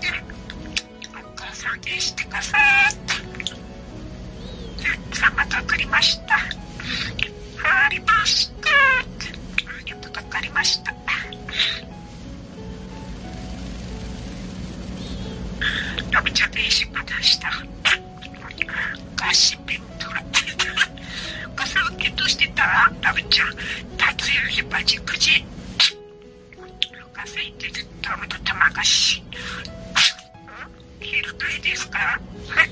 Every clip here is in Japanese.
でお母さんでしてください。さまと送りました。ちゃんでしました。ガシペントラ。お母さん、ゲットしてた？ら、ラブちゃん、達也ひばじくじ。お母さん言ってる、トムと玉菓子。昼どいですか？はい、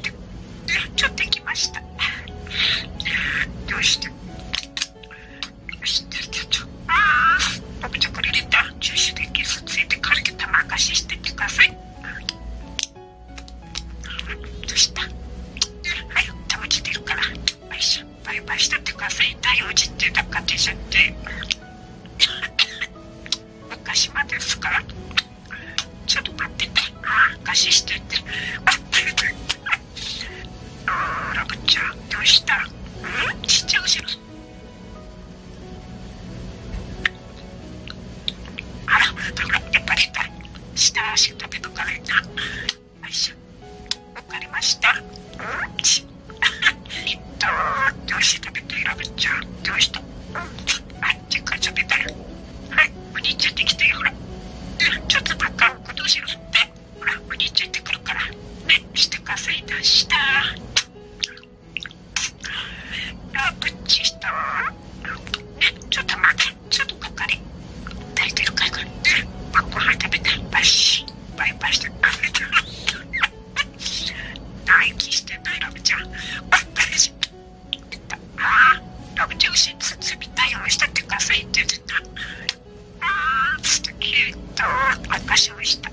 ちょっと行きました。どうして？しょ、バイバイしたってください。大王子ってだかでしょって。昔までですか？ら。ちょっと待ってて。ああ、貸ししてって。あ、あラブちゃん、どうした？うん？ちっちゃい後ろ。あら、ほら、やっぱり。下足食べとかないな。よいしょ。わかりました。うん？ち。しい食べてラブちゃん。どうしたうん。ラブちゃん、牛包みたいようにしてってくださいって言ってた。あー、素敵。えっと、私もした。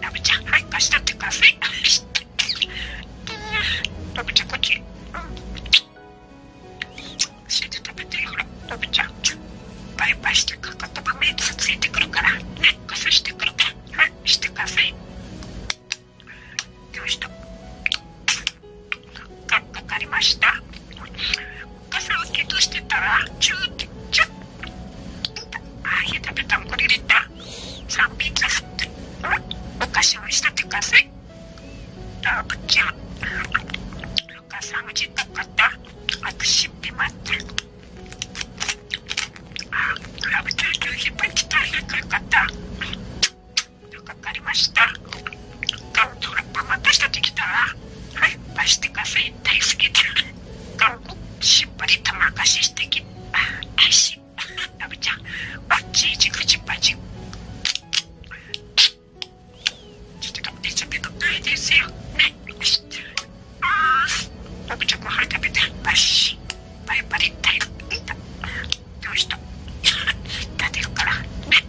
ラブちゃん、はい、貸してってください。ラブちゃん、してたら、チューって、チュッ。あ、いや、食べたもこれ入れた。三品ですって。うんお菓子をしたってください。ラブちゃん。お母さんが実家買った。あと、しっぴ待って。あ、ラブちゃん、今日引っ張り来た。よかった。かかりました。食べて。バシ。バイバリタイル。どうした？立てるから。ね。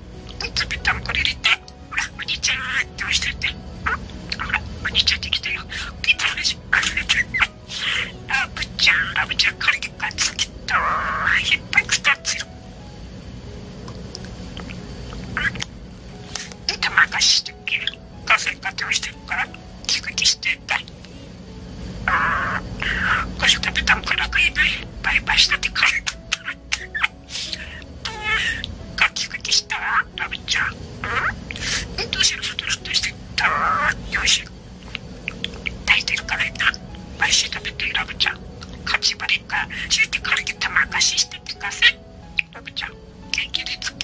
食べたもこれ入れて。ほら、お兄ちゃん、どうしてって。ほら、お兄ちゃんできたよ。来たでしょ。ラブちゃん、ラブちゃん、これでかつきと。いっぱいくたつよ。うん。玉がして毎週食べてラブちゃん。勝ちばりか、ちゅうてからで玉貸ししててください。ラブちゃん、元気ですか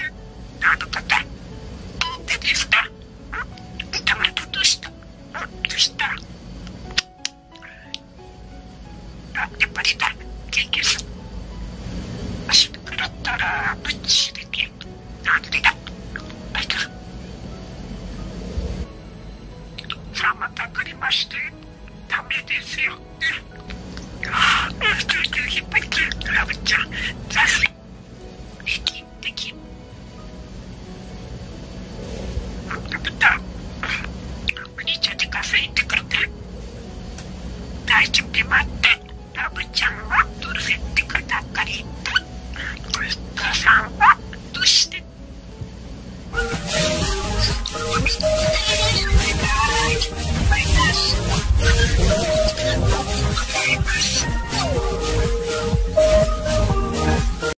あの方。うでですかうん？玉とどうした？Dah cepat mati. Dah berjalan.